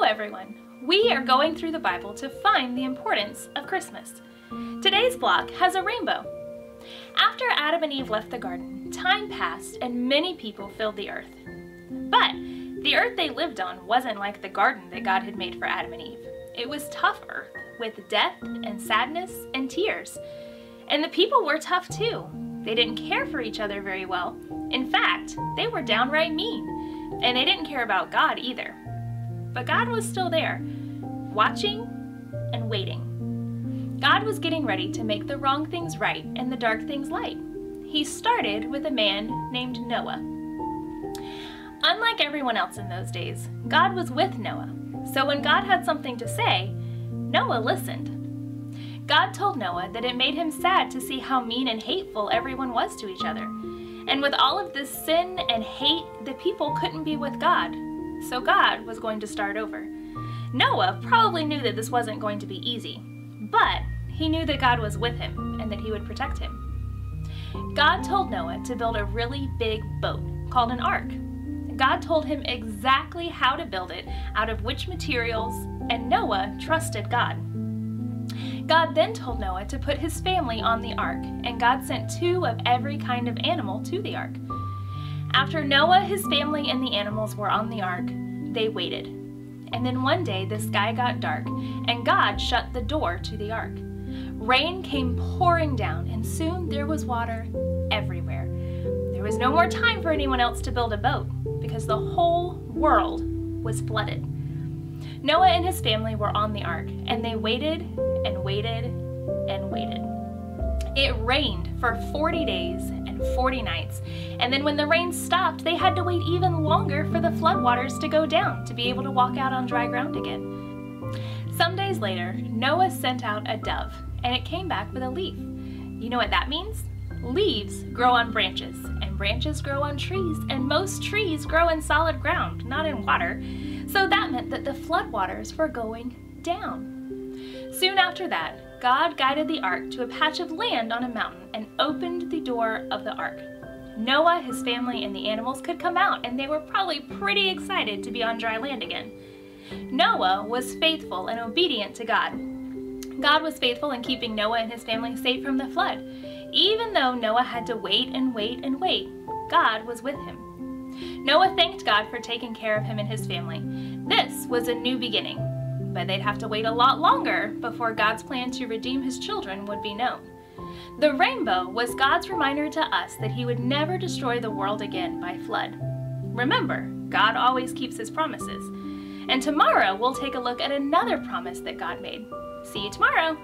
Hello everyone! We are going through the Bible to find the importance of Christmas. Today's block has a rainbow. After Adam and Eve left the garden, time passed and many people filled the earth. But the earth they lived on wasn't like the garden that God had made for Adam and Eve. It was tough earth with death and sadness and tears. And the people were tough too. They didn't care for each other very well. In fact, they were downright mean. And they didn't care about God either. But God was still there, watching and waiting. God was getting ready to make the wrong things right and the dark things light. He started with a man named Noah. Unlike everyone else in those days, God was with Noah. So when God had something to say, Noah listened. God told Noah that it made him sad to see how mean and hateful everyone was to each other. And with all of this sin and hate, the people couldn't be with God, so God was going to start over. Noah probably knew that this wasn't going to be easy, but he knew that God was with him and that he would protect him. God told Noah to build a really big boat called an ark. God told him exactly how to build it, out of which materials, and Noah trusted God. God then told Noah to put his family on the ark, and God sent two of every kind of animal to the ark. After Noah, his family, and the animals were on the ark, they waited. And then one day the sky got dark, and God shut the door to the ark. Rain came pouring down, and soon there was water everywhere. There was no more time for anyone else to build a boat, because the whole world was flooded. Noah and his family were on the ark, and they waited and waited and waited. It rained for 40 days 40 nights, and then when the rain stopped, they had to wait even longer for the floodwaters to go down to be able to walk out on dry ground again. Some days later, Noah sent out a dove, and it came back with a leaf. You know what that means? Leaves grow on branches, and branches grow on trees, and most trees grow in solid ground, not in water. So that meant that the floodwaters were going down. Soon after that, God guided the ark to a patch of land on a mountain and opened the door of the ark. Noah, his family, and the animals could come out, and they were probably pretty excited to be on dry land again. Noah was faithful and obedient to God. God was faithful in keeping Noah and his family safe from the flood. Even though Noah had to wait and wait and wait, God was with him. Noah thanked God for taking care of him and his family. This was a new beginning, but they'd have to wait a lot longer before God's plan to redeem his children would be known. The rainbow was God's reminder to us that he would never destroy the world again by flood. Remember, God always keeps his promises. And tomorrow we'll take a look at another promise that God made. See you tomorrow!